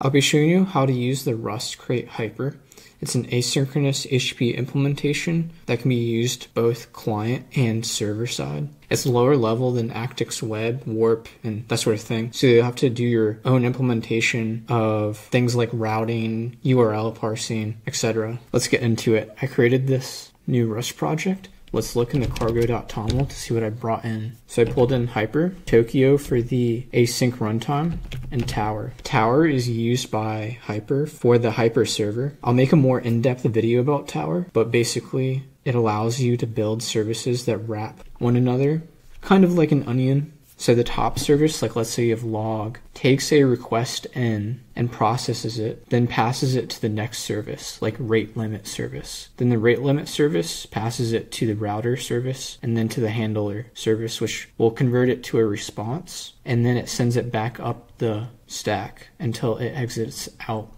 I'll be showing you how to use the Rust crate Hyper. It's an asynchronous HTTP implementation that can be used both client and server side. It's lower level than Actix Web, Warp, and that sort of thing. So you have to do your own implementation of things like routing, URL parsing, etc. Let's get into it. I created this new Rust project Let's look in the cargo.toml to see what I brought in. So I pulled in Hyper, Tokio for the async runtime, and Tower. Tower is used by Hyper for the Hyper server. I'll make a more in-depth video about Tower, but basically it allows you to build services that wrap one another, kind of like an onion so the top service, like let's say you have log, takes a request in and processes it, then passes it to the next service, like rate limit service. Then the rate limit service passes it to the router service and then to the handler service, which will convert it to a response. And then it sends it back up the stack until it exits out.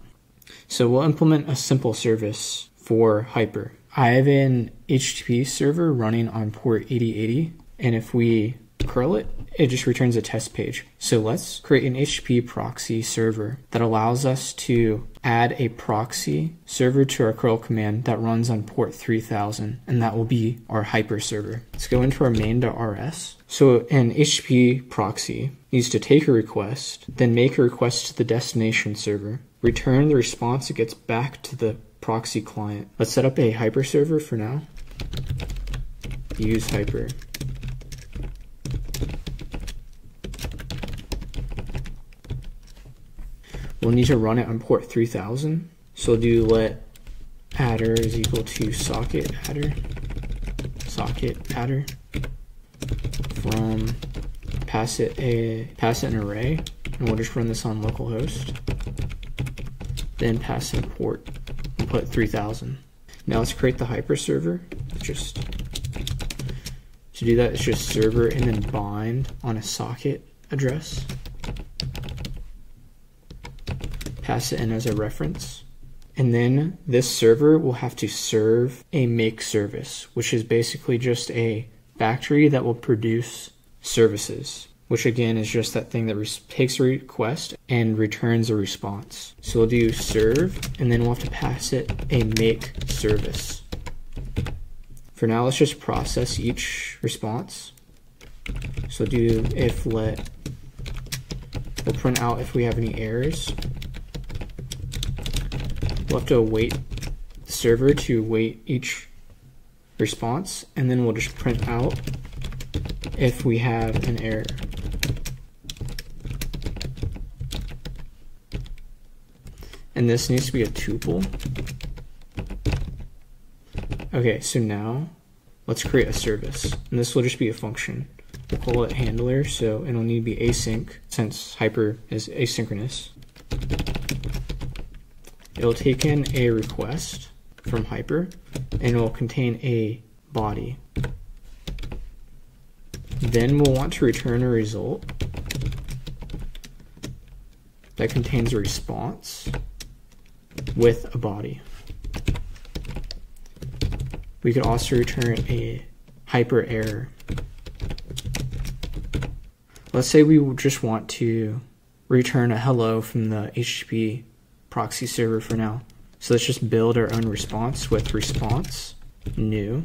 So we'll implement a simple service for Hyper. I have an HTTP server running on port 8080, and if we curl it, it just returns a test page. So let's create an HTTP proxy server that allows us to add a proxy server to our curl command that runs on port 3000, and that will be our hyper server. Let's go into our main.rs. So an HTTP proxy needs to take a request, then make a request to the destination server, return the response it gets back to the proxy client. Let's set up a hyper server for now. Use hyper. We'll need to run it on port 3000. So do let adder is equal to socket adder, socket adder from pass it a pass it an array, and we'll just run this on localhost. Then pass in port and put 3000. Now let's create the hyper server. Just to do that, it's just server and then bind on a socket address pass it in as a reference. And then this server will have to serve a make service, which is basically just a factory that will produce services, which again is just that thing that takes a request and returns a response. So we'll do serve, and then we'll have to pass it a make service. For now, let's just process each response. So do if let, we'll print out if we have any errors. We'll have to wait the server to wait each response, and then we'll just print out if we have an error. And this needs to be a tuple. Okay, so now let's create a service. And this will just be a function. We'll call it handler, so it'll need to be async since hyper is asynchronous. It'll take in a request from Hyper and it will contain a body. Then we'll want to return a result that contains a response with a body. We could also return a hyper error. Let's say we just want to return a hello from the HTTP proxy server for now. So let's just build our own response with response new.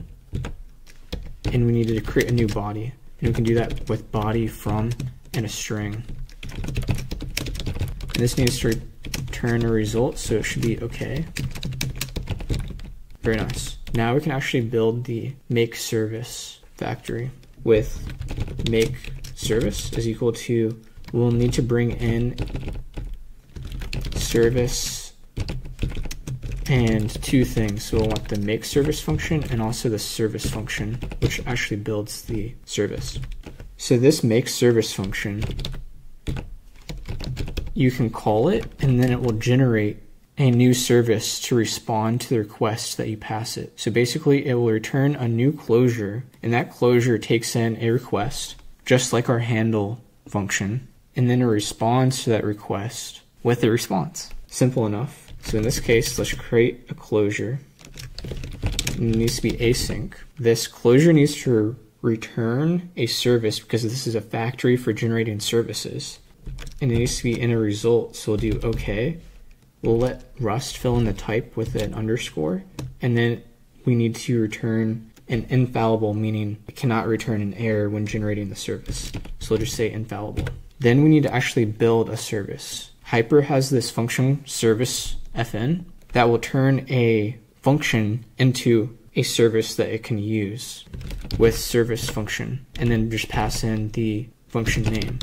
And we need to create a new body. And we can do that with body from and a string. And this needs to return a result, so it should be okay. Very nice. Now we can actually build the make service factory with make service is equal to, we'll need to bring in service and two things. So we'll want the make service function and also the service function, which actually builds the service. So this make service function, you can call it and then it will generate a new service to respond to the request that you pass it. So basically it will return a new closure and that closure takes in a request, just like our handle function, and then it responds to that request with a response. Simple enough. So in this case, let's create a closure. It needs to be async. This closure needs to return a service because this is a factory for generating services. and it needs to be in a result. So we'll do OK. We'll let Rust fill in the type with an underscore, and then we need to return an infallible, meaning it cannot return an error when generating the service. So we'll just say infallible. Then we need to actually build a service. Hyper has this function service fn that will turn a function into a service that it can use with service function and then just pass in the function name.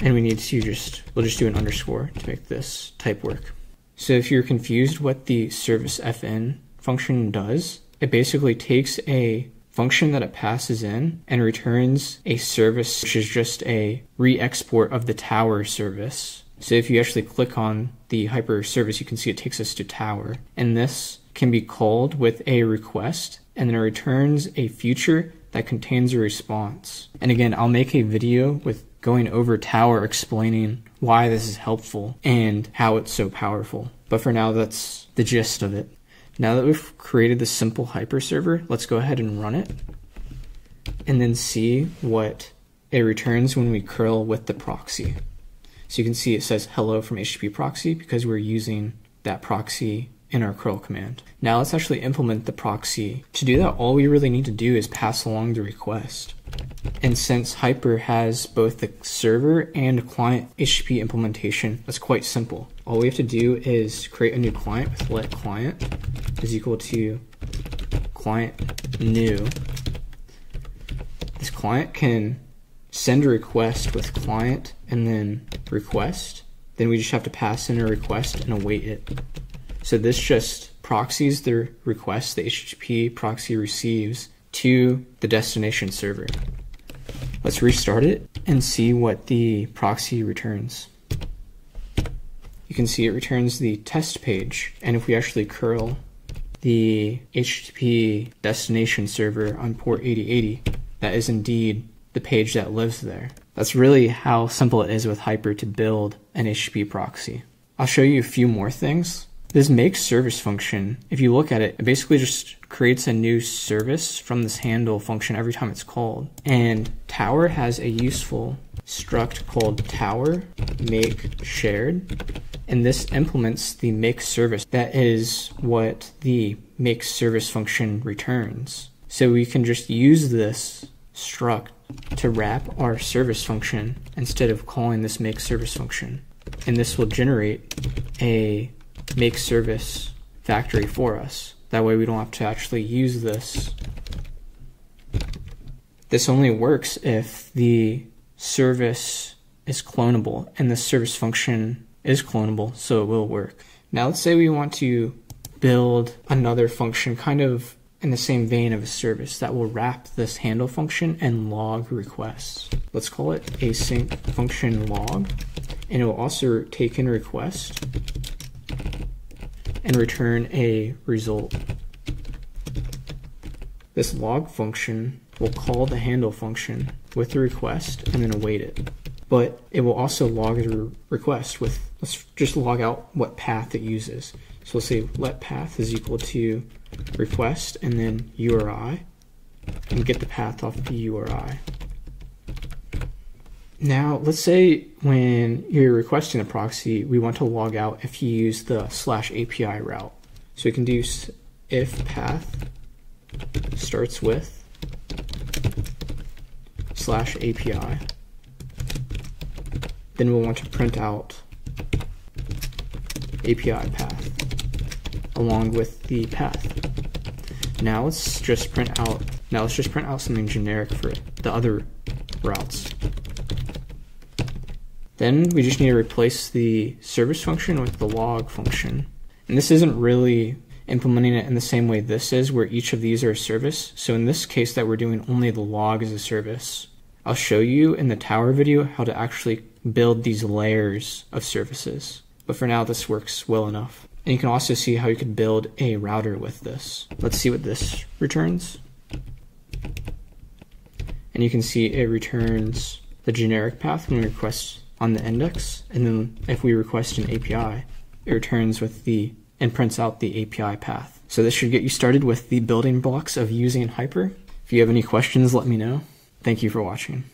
And we need to just, we'll just do an underscore to make this type work. So if you're confused what the service fn function does, it basically takes a function that it passes in and returns a service, which is just a re export of the tower service. So if you actually click on the hyper service, you can see it takes us to tower. And this can be called with a request, and then it returns a future that contains a response. And again, I'll make a video with going over tower explaining why this is helpful and how it's so powerful. But for now, that's the gist of it. Now that we've created the simple hyper server, let's go ahead and run it and then see what it returns when we curl with the proxy. So you can see it says hello from HTTP proxy because we're using that proxy in our curl command. Now let's actually implement the proxy. To do that, all we really need to do is pass along the request. And since Hyper has both the server and client HTTP implementation, that's quite simple. All we have to do is create a new client with let client is equal to client new. This client can send a request with client and then request. Then we just have to pass in a request and await it. So this just proxies the request the HTTP proxy receives to the destination server. Let's restart it and see what the proxy returns. You can see it returns the test page, and if we actually curl the HTTP destination server on port 8080, that is indeed the page that lives there. That's really how simple it is with Hyper to build an HTTP proxy. I'll show you a few more things this make service function, if you look at it, it basically just creates a new service from this handle function every time it's called. And tower has a useful struct called tower make shared. And this implements the make service. That is what the make service function returns. So we can just use this struct to wrap our service function instead of calling this make service function. And this will generate a make service factory for us. That way we don't have to actually use this. This only works if the service is clonable and the service function is clonable, so it will work. Now let's say we want to build another function kind of in the same vein of a service that will wrap this handle function and log requests. Let's call it async function log, and it will also take in request and return a result. This log function will call the handle function with the request and then await it. But it will also log the request with, let's just log out what path it uses. So we'll say let path is equal to request and then URI and get the path off the URI. Now, let's say when you're requesting a proxy, we want to log out if you use the slash API route. So we can do if path starts with slash API. Then we'll want to print out API path along with the path. Now let's just print out now let's just print out something generic for the other routes. Then we just need to replace the service function with the log function. And this isn't really implementing it in the same way this is, where each of these are a service. So in this case that we're doing only the log as a service. I'll show you in the tower video how to actually build these layers of services. But for now, this works well enough. And you can also see how you could build a router with this. Let's see what this returns. And you can see it returns the generic path when we request on the index, and then if we request an API, it returns with the and prints out the API path. So this should get you started with the building blocks of using Hyper. If you have any questions, let me know. Thank you for watching.